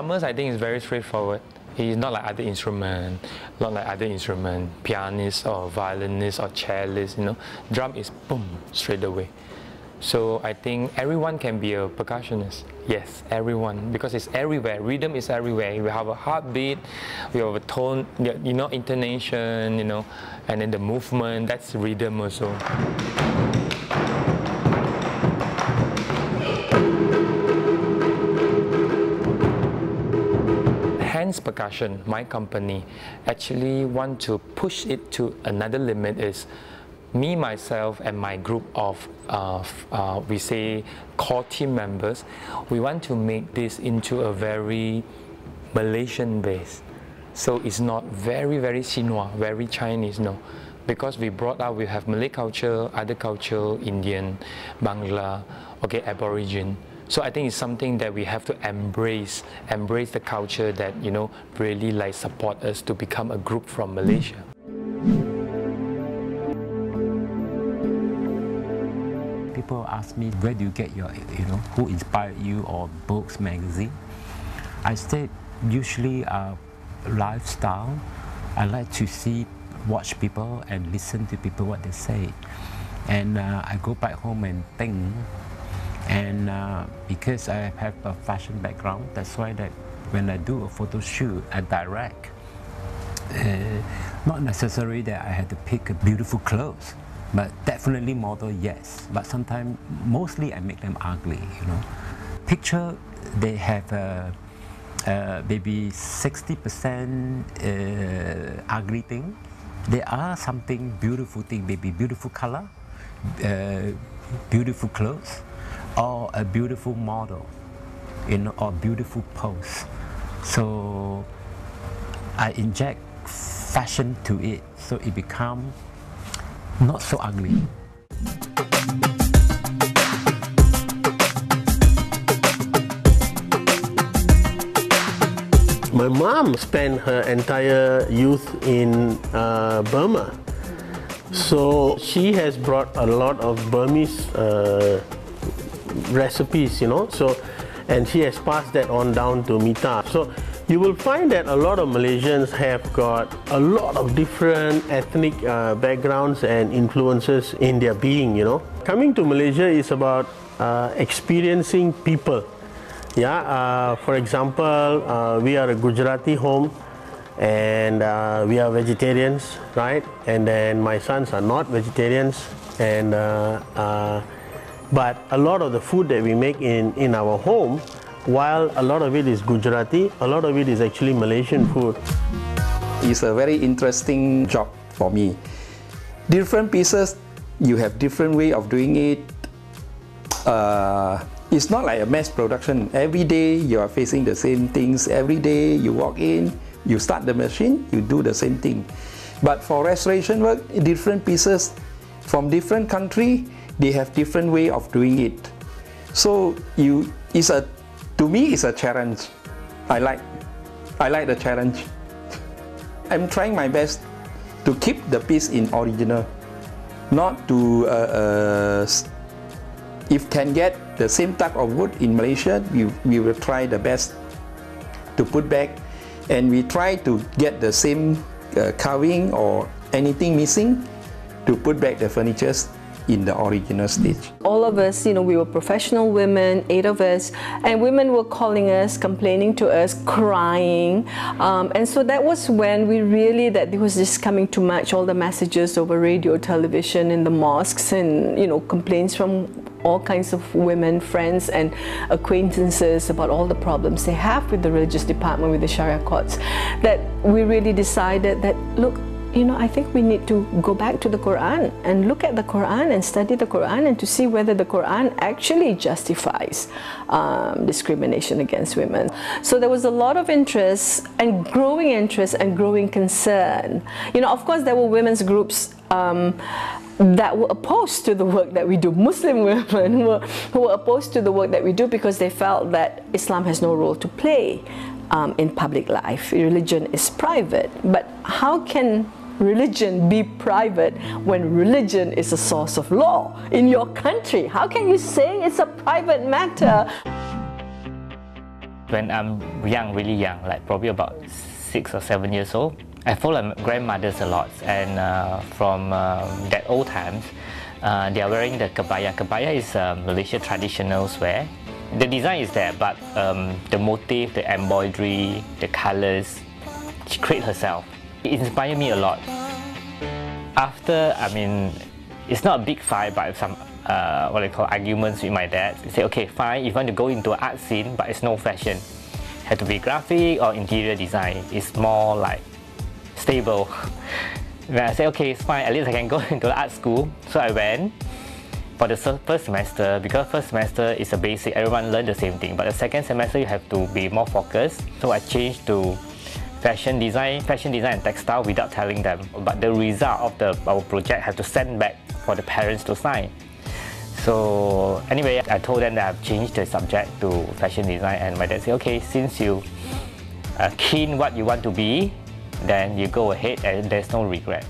drummers, I think, is very straightforward. He's not like other instrument, not like other instrument, pianist or violinist or cellist, you know. Drum is boom, straight away. So I think everyone can be a percussionist. Yes, everyone, because it's everywhere. Rhythm is everywhere. We have a heartbeat, we have a tone, you know, intonation, you know, and then the movement, that's rhythm also. Percussion, my company, actually want to push it to another limit is me, myself, and my group of, uh, uh, we say, core team members, we want to make this into a very Malaysian base. So it's not very, very Xinhua, very Chinese, no. Because we brought up, we have Malay culture, other culture, Indian, Bangla, okay, Aborigine. So I think it's something that we have to embrace, embrace the culture that, you know, really like support us to become a group from Malaysia. People ask me, where do you get your, you know, who inspired you or books, magazine? I said, usually uh, lifestyle. I like to see, watch people and listen to people what they say. And uh, I go back home and think. And uh, because I have a fashion background, that's why that when I do a photo shoot, I direct. Uh, not necessary that I had to pick a beautiful clothes. But definitely model, yes. But sometimes, mostly I make them ugly, you know. Picture, they have uh, uh, maybe 60% uh, ugly thing. There are something beautiful thing, maybe beautiful color, uh, beautiful clothes, or a beautiful model, you know, or beautiful pose. So I inject fashion to it, so it become not so ugly. My mom spent her entire youth in uh, Burma. So she has brought a lot of Burmese uh, recipes, you know. So, and she has passed that on down to Meeta. So you will find that a lot of Malaysians have got a lot of different ethnic uh, backgrounds and influences in their being, you know. Coming to Malaysia is about uh, experiencing people. Yeah, uh, for example, uh, we are a Gujarati home and uh, we are vegetarians, right? And then my sons are not vegetarians and uh, but a lot of the food that we make in, in our home while a lot of it is Gujarati, a lot of it is actually Malaysian food. It's a very interesting job for me. Different pieces, you have different way of doing it. Uh, it's not like a mass production. Every day you are facing the same things. Every day you walk in, you start the machine, you do the same thing. But for restoration work, different pieces from different country, they have different way of doing it. So you, it's a to me it's a challenge. I like, I like the challenge. I'm trying my best to keep the piece in original, not to, uh, uh, if can get the same type of wood in Malaysia, we, we will try the best to put back and we try to get the same uh, carving or anything missing to put back the furnitures in the original stage. All of us, you know, we were professional women, eight of us, and women were calling us, complaining to us, crying. Um, and so that was when we really, that it was just coming too much, all the messages over radio, television, in the mosques, and, you know, complaints from all kinds of women, friends, and acquaintances about all the problems they have with the religious department, with the Sharia courts, that we really decided that, look, you know, I think we need to go back to the Quran and look at the Quran and study the Quran and to see whether the Quran actually justifies um, discrimination against women. So there was a lot of interest and growing interest and growing concern. You know, of course, there were women's groups. Um, that were opposed to the work that we do. Muslim women who were, who were opposed to the work that we do because they felt that Islam has no role to play um, in public life. Religion is private. But how can religion be private when religion is a source of law in your country? How can you say it's a private matter? When I'm young, really young, like probably about six or seven years old, I follow my grandmothers a lot. And uh, from uh, that old times, uh, they are wearing the kebaya. Kebaya is uh, Malaysia traditional wear. The design is there, but um, the motif, the embroidery, the colors, she created herself. It inspired me a lot. After, I mean, it's not a big fight, but some uh, what I call arguments with my dad. He said, okay, fine, if you want to go into art scene, but it's no fashion. Had to be graphic or interior design. It's more like stable. Then I said, okay, it's fine, at least I can go into art school. So I went for the first semester, because first semester is a basic, everyone learn the same thing. But the second semester, you have to be more focused. So I changed to fashion design, fashion design and textile without telling them. But the result of the our project have to send back for the parents to sign. So anyway, I told them that I've changed the subject to fashion design and my dad said, okay, since you are keen what you want to be, then you go ahead and there's no regret.